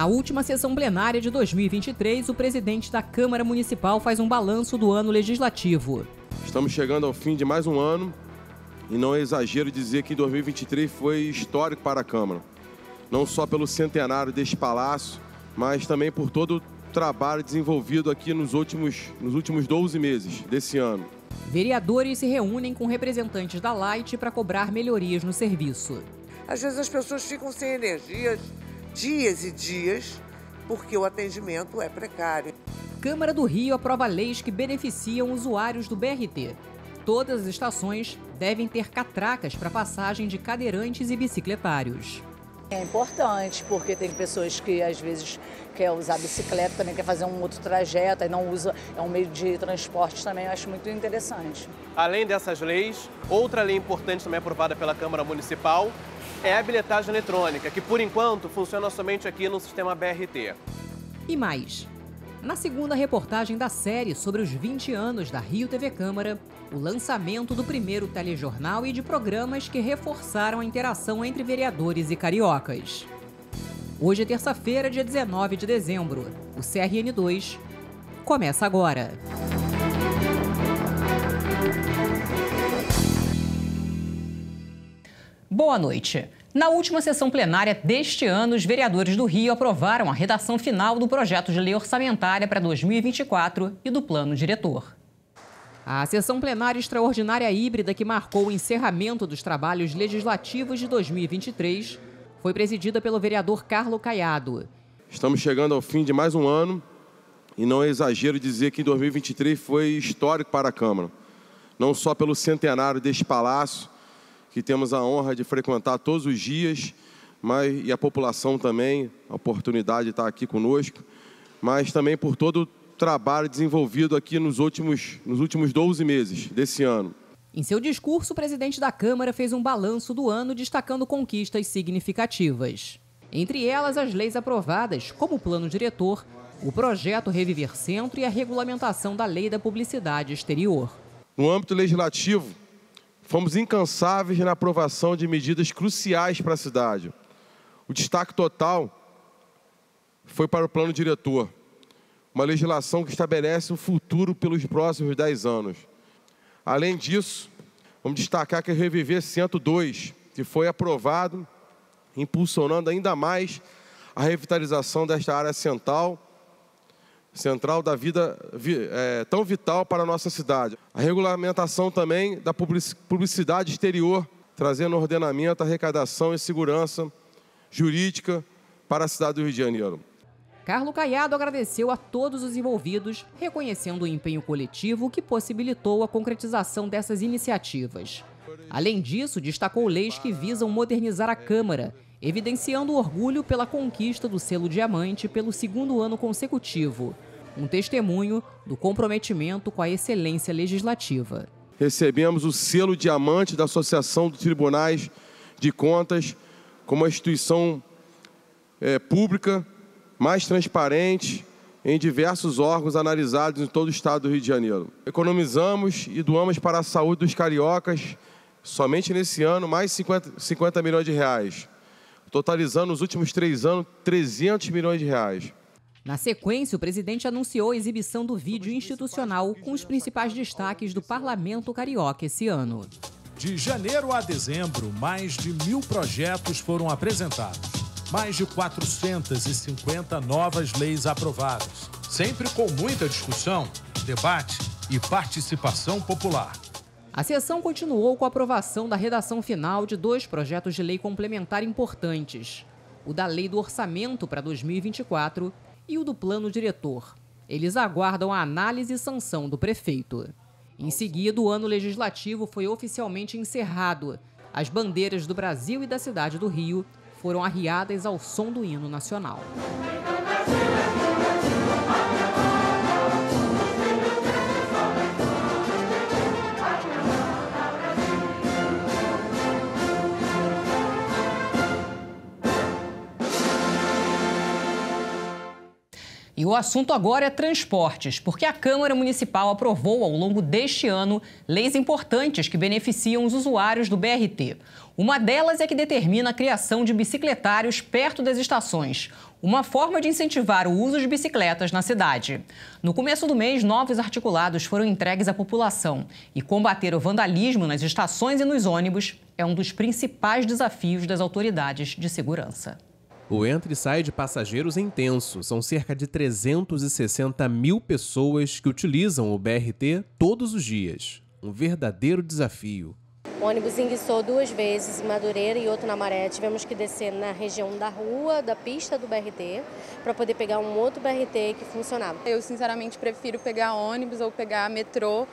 Na última sessão plenária de 2023, o presidente da Câmara Municipal faz um balanço do ano legislativo. Estamos chegando ao fim de mais um ano e não é exagero dizer que 2023 foi histórico para a Câmara. Não só pelo centenário deste palácio, mas também por todo o trabalho desenvolvido aqui nos últimos, nos últimos 12 meses desse ano. Vereadores se reúnem com representantes da Light para cobrar melhorias no serviço. Às vezes as pessoas ficam sem energia dias e dias porque o atendimento é precário. Câmara do Rio aprova leis que beneficiam usuários do BRT. Todas as estações devem ter catracas para passagem de cadeirantes e bicicletários. É importante, porque tem pessoas que às vezes quer usar bicicleta, também quer fazer um outro trajeto e não usa, é um meio de transporte também, eu acho muito interessante. Além dessas leis, outra lei importante também aprovada pela Câmara Municipal é a bilhetagem eletrônica, que por enquanto funciona somente aqui no sistema BRT. E mais, na segunda reportagem da série sobre os 20 anos da Rio TV Câmara, o lançamento do primeiro telejornal e de programas que reforçaram a interação entre vereadores e cariocas. Hoje é terça-feira, dia 19 de dezembro. O CRN2 começa agora. Boa noite. Na última sessão plenária deste ano, os vereadores do Rio aprovaram a redação final do projeto de lei orçamentária para 2024 e do plano diretor. A sessão plenária extraordinária híbrida que marcou o encerramento dos trabalhos legislativos de 2023 foi presidida pelo vereador Carlo Caiado. Estamos chegando ao fim de mais um ano e não é exagero dizer que 2023 foi histórico para a Câmara. Não só pelo centenário deste palácio, que temos a honra de frequentar todos os dias, mas, e a população também, a oportunidade de estar aqui conosco, mas também por todo o trabalho desenvolvido aqui nos últimos, nos últimos 12 meses desse ano. Em seu discurso, o presidente da Câmara fez um balanço do ano destacando conquistas significativas. Entre elas, as leis aprovadas, como o Plano Diretor, o projeto Reviver Centro e a regulamentação da Lei da Publicidade Exterior. No âmbito legislativo, Fomos incansáveis na aprovação de medidas cruciais para a cidade. O destaque total foi para o plano diretor, uma legislação que estabelece o futuro pelos próximos 10 anos. Além disso, vamos destacar que Reviver 102, que foi aprovado, impulsionando ainda mais a revitalização desta área central central da vida é, tão vital para a nossa cidade. A regulamentação também da publicidade exterior, trazendo ordenamento, arrecadação e segurança jurídica para a cidade do Rio de Janeiro. Carlo Caiado agradeceu a todos os envolvidos, reconhecendo o empenho coletivo que possibilitou a concretização dessas iniciativas. Além disso, destacou leis que visam modernizar a Câmara evidenciando orgulho pela conquista do selo diamante pelo segundo ano consecutivo, um testemunho do comprometimento com a excelência legislativa. Recebemos o selo diamante da Associação dos Tribunais de Contas como a instituição é, pública mais transparente em diversos órgãos analisados em todo o estado do Rio de Janeiro. Economizamos e doamos para a saúde dos cariocas, somente nesse ano, mais 50, 50 milhões de reais totalizando nos últimos três anos 300 milhões de reais. Na sequência, o presidente anunciou a exibição do vídeo institucional com os principais destaques do Parlamento Carioca esse ano. De janeiro a dezembro, mais de mil projetos foram apresentados. Mais de 450 novas leis aprovadas. Sempre com muita discussão, debate e participação popular. A sessão continuou com a aprovação da redação final de dois projetos de lei complementar importantes: o da Lei do Orçamento para 2024 e o do Plano Diretor. Eles aguardam a análise e sanção do prefeito. Em seguida, o ano legislativo foi oficialmente encerrado. As bandeiras do Brasil e da cidade do Rio foram arriadas ao som do hino nacional. E o assunto agora é transportes, porque a Câmara Municipal aprovou ao longo deste ano leis importantes que beneficiam os usuários do BRT. Uma delas é que determina a criação de bicicletários perto das estações, uma forma de incentivar o uso de bicicletas na cidade. No começo do mês, novos articulados foram entregues à população e combater o vandalismo nas estações e nos ônibus é um dos principais desafios das autoridades de segurança. O entra e sai de passageiros é intenso. São cerca de 360 mil pessoas que utilizam o BRT todos os dias. Um verdadeiro desafio. O ônibus enguiçou duas vezes em Madureira e outro na Maré. Tivemos que descer na região da rua, da pista do BRT, para poder pegar um outro BRT que funcionava. Eu, sinceramente, prefiro pegar ônibus ou pegar metrô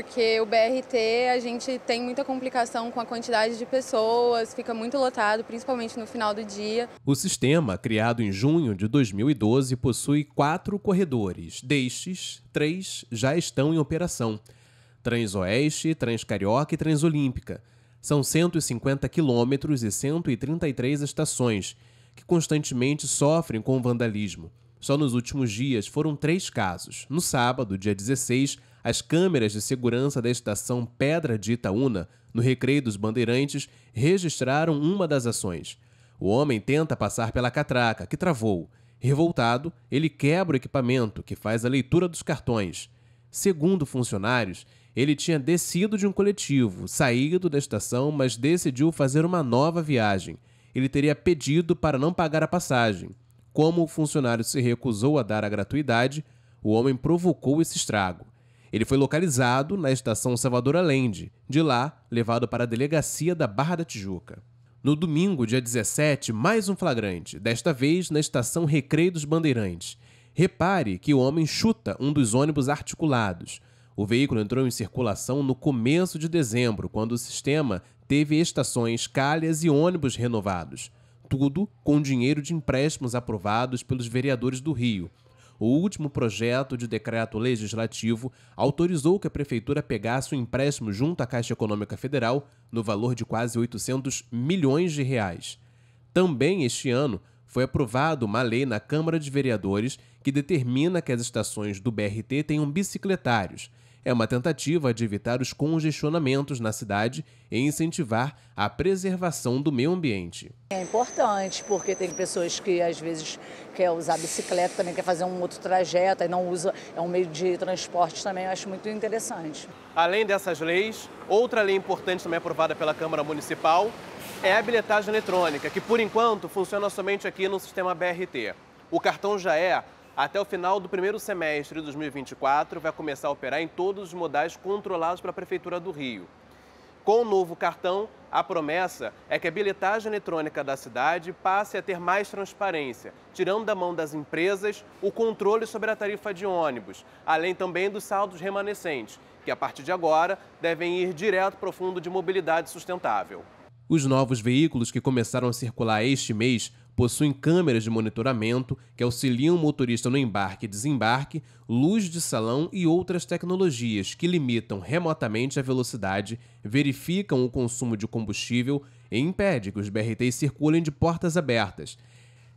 porque o BRT a gente tem muita complicação com a quantidade de pessoas, fica muito lotado, principalmente no final do dia. O sistema, criado em junho de 2012, possui quatro corredores. Destes, três já estão em operação: Transoeste, Transcarioca e Transolímpica. São 150 quilômetros e 133 estações, que constantemente sofrem com vandalismo. Só nos últimos dias foram três casos. No sábado, dia 16, as câmeras de segurança da estação Pedra de Itaúna, no Recreio dos Bandeirantes, registraram uma das ações. O homem tenta passar pela catraca, que travou. Revoltado, ele quebra o equipamento, que faz a leitura dos cartões. Segundo funcionários, ele tinha descido de um coletivo, saído da estação, mas decidiu fazer uma nova viagem. Ele teria pedido para não pagar a passagem. Como o funcionário se recusou a dar a gratuidade, o homem provocou esse estrago. Ele foi localizado na estação Salvador Allende, de lá, levado para a delegacia da Barra da Tijuca. No domingo, dia 17, mais um flagrante, desta vez na estação Recreio dos Bandeirantes. Repare que o homem chuta um dos ônibus articulados. O veículo entrou em circulação no começo de dezembro, quando o sistema teve estações, calhas e ônibus renovados. Tudo com dinheiro de empréstimos aprovados pelos vereadores do Rio, o último projeto de decreto legislativo autorizou que a prefeitura pegasse um empréstimo junto à Caixa Econômica Federal no valor de quase 800 milhões de reais. Também este ano foi aprovada uma lei na Câmara de Vereadores que determina que as estações do BRT tenham bicicletários é uma tentativa de evitar os congestionamentos na cidade e incentivar a preservação do meio ambiente. É importante, porque tem pessoas que às vezes quer usar bicicleta, também quer fazer um outro trajeto e não usa, é um meio de transporte também, eu acho muito interessante. Além dessas leis, outra lei importante também aprovada pela Câmara Municipal é a bilhetagem eletrônica, que por enquanto funciona somente aqui no sistema BRT. O cartão já é até o final do primeiro semestre de 2024, vai começar a operar em todos os modais controlados pela Prefeitura do Rio. Com o novo cartão, a promessa é que a bilhetagem eletrônica da cidade passe a ter mais transparência, tirando da mão das empresas o controle sobre a tarifa de ônibus, além também dos saldos remanescentes, que a partir de agora devem ir direto para o Fundo de Mobilidade Sustentável. Os novos veículos que começaram a circular este mês possuem câmeras de monitoramento que auxiliam o motorista no embarque e desembarque, luz de salão e outras tecnologias que limitam remotamente a velocidade, verificam o consumo de combustível e impedem que os BRTs circulem de portas abertas.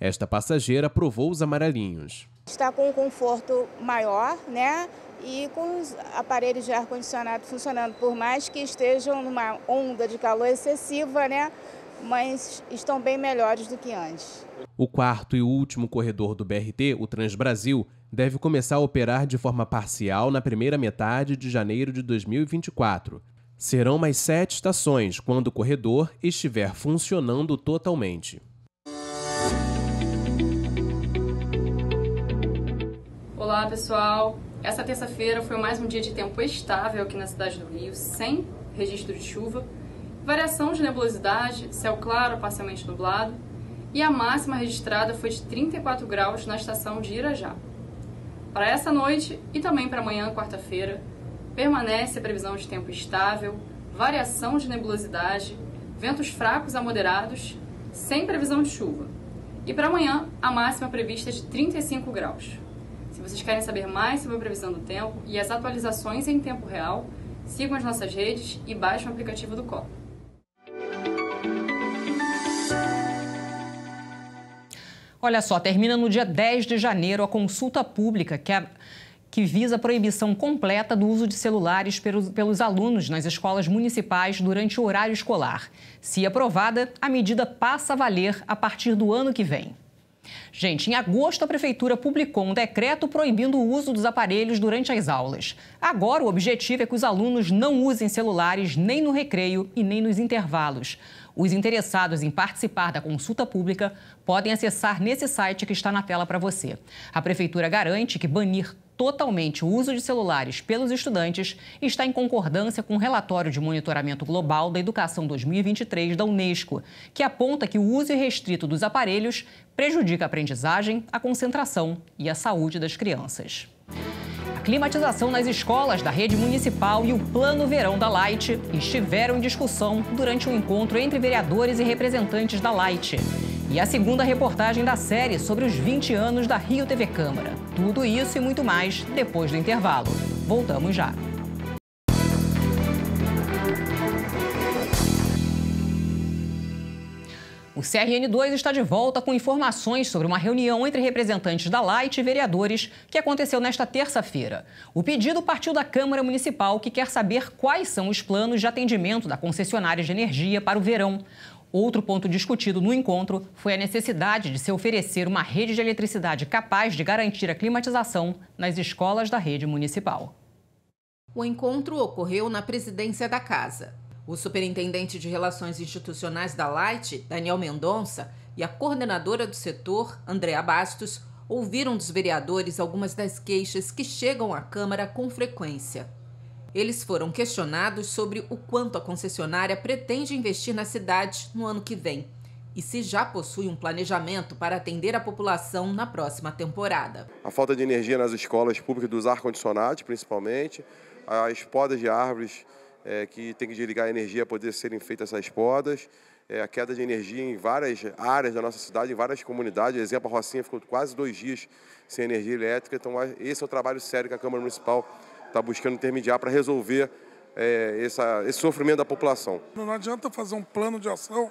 Esta passageira provou os amarelinhos. Está com um conforto maior, né? E com os aparelhos de ar-condicionado funcionando, por mais que estejam numa onda de calor excessiva, né? Mas estão bem melhores do que antes. O quarto e último corredor do BRT, o Transbrasil, deve começar a operar de forma parcial na primeira metade de janeiro de 2024. Serão mais sete estações quando o corredor estiver funcionando totalmente. Olá, pessoal. Essa terça-feira foi mais um dia de tempo estável aqui na cidade do Rio, sem registro de chuva variação de nebulosidade, céu claro parcialmente nublado, e a máxima registrada foi de 34 graus na estação de Irajá. Para essa noite e também para amanhã, quarta-feira, permanece a previsão de tempo estável, variação de nebulosidade, ventos fracos a moderados, sem previsão de chuva. E para amanhã, a máxima prevista é de 35 graus. Se vocês querem saber mais sobre a previsão do tempo e as atualizações em tempo real, sigam as nossas redes e baixem o aplicativo do COP. Olha só, termina no dia 10 de janeiro a consulta pública que, é, que visa a proibição completa do uso de celulares pelos, pelos alunos nas escolas municipais durante o horário escolar. Se aprovada, a medida passa a valer a partir do ano que vem. Gente, em agosto a Prefeitura publicou um decreto proibindo o uso dos aparelhos durante as aulas. Agora o objetivo é que os alunos não usem celulares nem no recreio e nem nos intervalos. Os interessados em participar da consulta pública podem acessar nesse site que está na tela para você. A Prefeitura garante que banir totalmente o uso de celulares pelos estudantes está em concordância com o relatório de monitoramento global da educação 2023 da Unesco, que aponta que o uso irrestrito dos aparelhos prejudica a aprendizagem, a concentração e a saúde das crianças. Climatização nas escolas da rede municipal e o plano verão da Light estiveram em discussão durante um encontro entre vereadores e representantes da Light. E a segunda reportagem da série sobre os 20 anos da Rio TV Câmara. Tudo isso e muito mais depois do intervalo. Voltamos já. O CRN2 está de volta com informações sobre uma reunião entre representantes da Light e vereadores que aconteceu nesta terça-feira. O pedido partiu da Câmara Municipal, que quer saber quais são os planos de atendimento da concessionária de energia para o verão. Outro ponto discutido no encontro foi a necessidade de se oferecer uma rede de eletricidade capaz de garantir a climatização nas escolas da rede municipal. O encontro ocorreu na presidência da casa. O superintendente de Relações Institucionais da Light, Daniel Mendonça, e a coordenadora do setor, Andréa Bastos, ouviram dos vereadores algumas das queixas que chegam à Câmara com frequência. Eles foram questionados sobre o quanto a concessionária pretende investir na cidade no ano que vem e se já possui um planejamento para atender a população na próxima temporada. A falta de energia nas escolas públicas, dos ar-condicionados principalmente, as podas de árvores é, que tem que desligar a energia para poder serem feitas essas podas. É, a queda de energia em várias áreas da nossa cidade, em várias comunidades. Exemplo, a Rocinha ficou quase dois dias sem energia elétrica. Então, esse é o trabalho sério que a Câmara Municipal está buscando intermediar para resolver é, essa, esse sofrimento da população. Não adianta fazer um plano de ação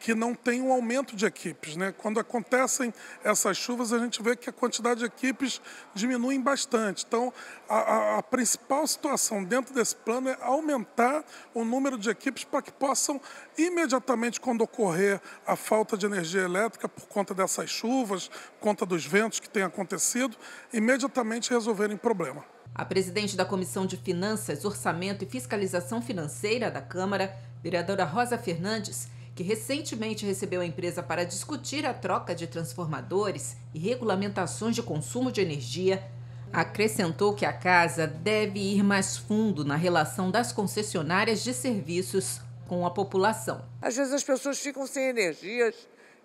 que não tem um aumento de equipes. Né? Quando acontecem essas chuvas, a gente vê que a quantidade de equipes diminui bastante. Então, a, a, principal situação dentro desse plano é aumentar o número de equipes para que possam, imediatamente, quando ocorrer a falta de energia elétrica por conta dessas chuvas, por conta dos ventos que têm acontecido, imediatamente resolverem o problema. A presidente da Comissão de Finanças, Orçamento e Fiscalização Financeira da Câmara, vereadora Rosa Fernandes, que recentemente recebeu a empresa para discutir a troca de transformadores e regulamentações de consumo de energia, acrescentou que a casa deve ir mais fundo na relação das concessionárias de serviços com a população. Às vezes as pessoas ficam sem energia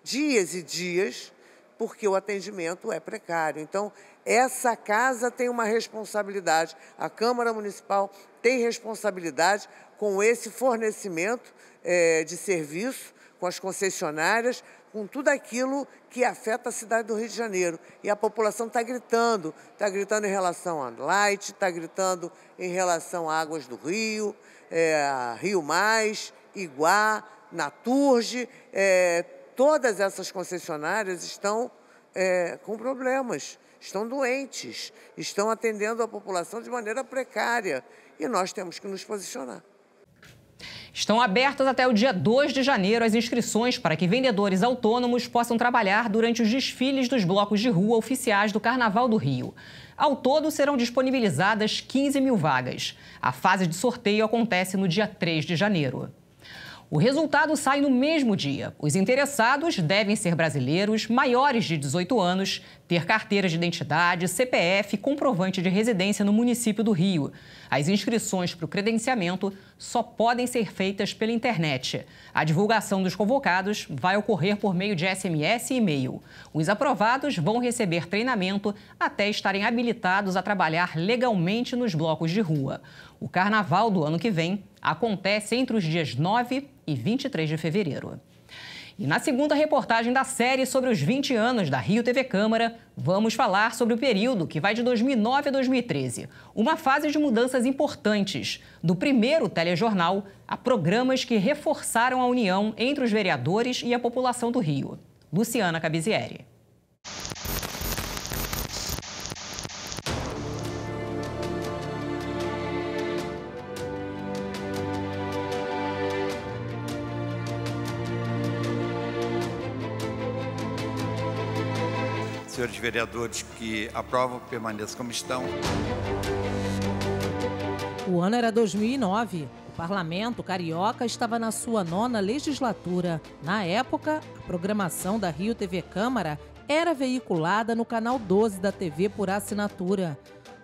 dias e dias porque o atendimento é precário. Então, essa casa tem uma responsabilidade, a Câmara Municipal tem responsabilidade com esse fornecimento é, de serviço, com as concessionárias, com tudo aquilo que afeta a cidade do Rio de Janeiro. E a população está gritando, está gritando em relação a Light, está gritando em relação a Águas do Rio, é, Rio Mais, Iguá, Naturge, é, todas essas concessionárias estão é, com problemas, estão doentes, estão atendendo a população de maneira precária e nós temos que nos posicionar. Estão abertas até o dia 2 de janeiro as inscrições para que vendedores autônomos possam trabalhar durante os desfiles dos blocos de rua oficiais do Carnaval do Rio. Ao todo, serão disponibilizadas 15 mil vagas. A fase de sorteio acontece no dia 3 de janeiro. O resultado sai no mesmo dia. Os interessados devem ser brasileiros maiores de 18 anos, ter carteira de identidade, CPF comprovante de residência no município do Rio. As inscrições para o credenciamento só podem ser feitas pela internet. A divulgação dos convocados vai ocorrer por meio de SMS e e-mail. Os aprovados vão receber treinamento até estarem habilitados a trabalhar legalmente nos blocos de rua. O carnaval do ano que vem acontece entre os dias 9 e 23 de fevereiro. E na segunda reportagem da série sobre os 20 anos da Rio TV Câmara, vamos falar sobre o período que vai de 2009 a 2013. Uma fase de mudanças importantes, do primeiro telejornal a programas que reforçaram a união entre os vereadores e a população do Rio. Luciana Cabizieri. Senhores vereadores que aprovam permaneçam como estão. O ano era 2009. O parlamento carioca estava na sua nona legislatura. Na época, a programação da Rio TV Câmara era veiculada no canal 12 da TV por assinatura.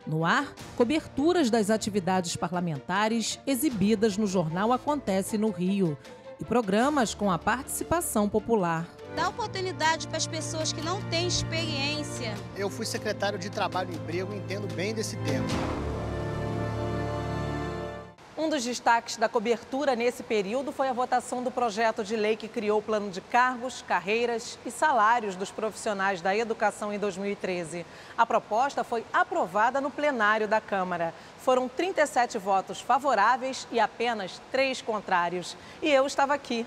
No ar, coberturas das atividades parlamentares exibidas no jornal Acontece no Rio e programas com a participação popular. Dá oportunidade para as pessoas que não têm experiência. Eu fui secretário de Trabalho e Emprego e entendo bem desse tema. Um dos destaques da cobertura nesse período foi a votação do projeto de lei que criou o plano de cargos, carreiras e salários dos profissionais da educação em 2013. A proposta foi aprovada no plenário da Câmara. Foram 37 votos favoráveis e apenas três contrários. E eu estava aqui.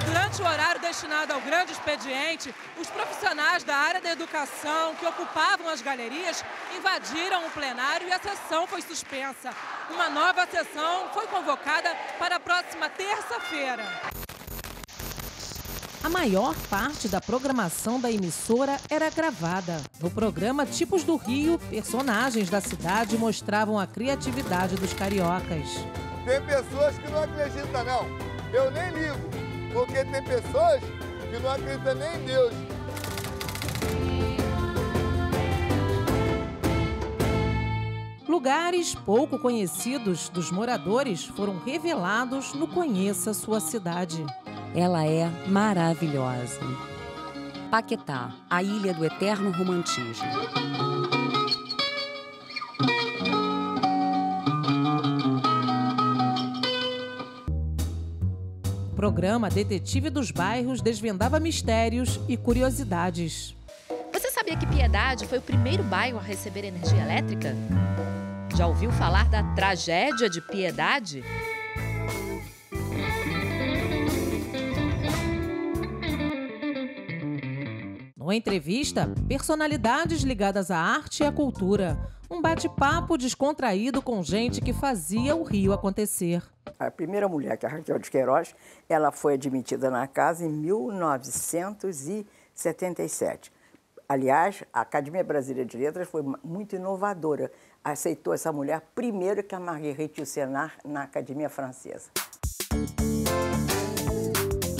Durante o horário destinado ao grande expediente, os profissionais da área da educação que ocupavam as galerias invadiram o plenário e a sessão foi suspensa. Uma nova sessão foi convocada para a próxima terça-feira. A maior parte da programação da emissora era gravada. No programa Tipos do Rio, personagens da cidade mostravam a criatividade dos cariocas. Tem pessoas que não acreditam, não. Eu nem ligo. Porque tem pessoas que não acreditam nem em Deus. Lugares pouco conhecidos dos moradores foram revelados no Conheça Sua Cidade. Ela é maravilhosa. Paquetá, a ilha do eterno romantismo. Programa Detetive dos Bairros desvendava mistérios e curiosidades. Você sabia que Piedade foi o primeiro bairro a receber energia elétrica? Já ouviu falar da tragédia de Piedade? Numa entrevista, personalidades ligadas à arte e à cultura. Um bate-papo descontraído com gente que fazia o Rio acontecer. A primeira mulher, que é a Raquel de Queiroz, ela foi admitida na casa em 1977. Aliás, a Academia Brasileira de Letras foi muito inovadora. Aceitou essa mulher primeiro que a Marguerite Yourcenar na Academia Francesa.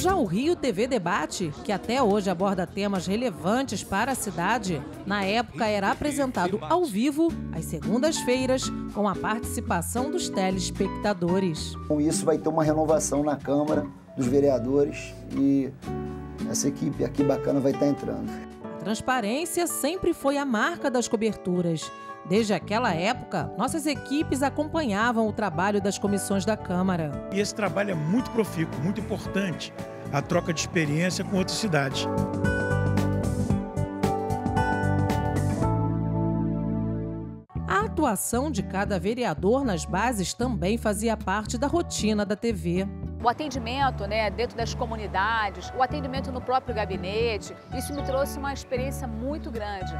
Já o Rio TV Debate, que até hoje aborda temas relevantes para a cidade, na época era apresentado ao vivo, às segundas-feiras, com a participação dos telespectadores. Com isso, vai ter uma renovação na Câmara dos Vereadores e essa equipe aqui bacana vai estar entrando. A transparência sempre foi a marca das coberturas. Desde aquela época, nossas equipes acompanhavam o trabalho das comissões da Câmara. E esse trabalho é muito profícuo, muito importante, a troca de experiência com outras cidades. A atuação de cada vereador nas bases também fazia parte da rotina da TV. O atendimento né, dentro das comunidades, o atendimento no próprio gabinete, isso me trouxe uma experiência muito grande.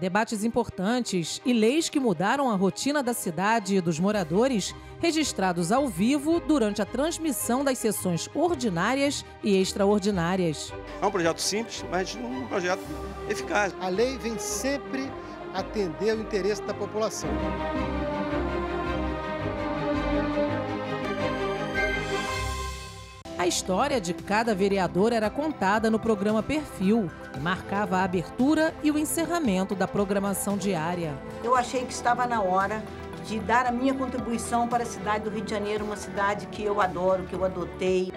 Debates importantes e leis que mudaram a rotina da cidade e dos moradores, registrados ao vivo durante a transmissão das sessões ordinárias e extraordinárias. É um projeto simples, mas um projeto eficaz. A lei vem sempre atender ao interesse da população. A história de cada vereador era contada no programa Perfil e marcava a abertura e o encerramento da programação diária. Eu achei que estava na hora de dar a minha contribuição para a cidade do Rio de Janeiro, uma cidade que eu adoro, que eu adotei.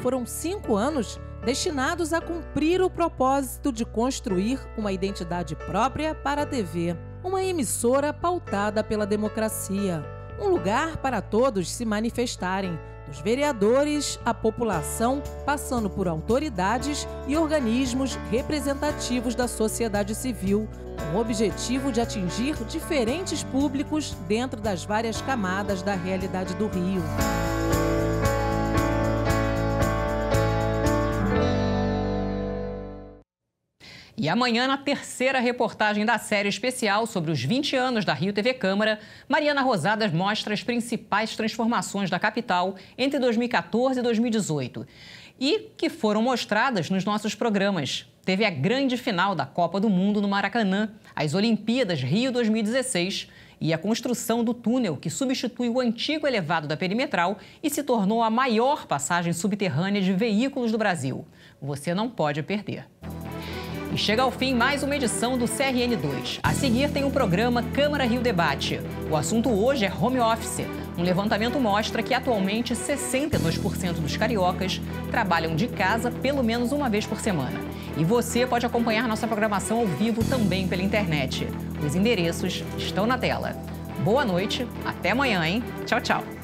Foram cinco anos destinados a cumprir o propósito de construir uma identidade própria para a TV, uma emissora pautada pela democracia, um lugar para todos se manifestarem dos vereadores à população, passando por autoridades e organismos representativos da sociedade civil, com o objetivo de atingir diferentes públicos dentro das várias camadas da realidade do Rio. E amanhã, na terceira reportagem da série especial sobre os 20 anos da Rio TV Câmara, Mariana Rosadas mostra as principais transformações da capital entre 2014 e 2018 e que foram mostradas nos nossos programas. Teve a grande final da Copa do Mundo no Maracanã, as Olimpíadas Rio 2016 e a construção do túnel que substitui o antigo elevado da Perimetral e se tornou a maior passagem subterrânea de veículos do Brasil. Você não pode perder. E chega ao fim mais uma edição do CRN2. A seguir tem o programa Câmara Rio Debate. O assunto hoje é home office. Um levantamento mostra que atualmente 62% dos cariocas trabalham de casa pelo menos uma vez por semana. E você pode acompanhar nossa programação ao vivo também pela internet. Os endereços estão na tela. Boa noite, até amanhã, hein? Tchau, tchau.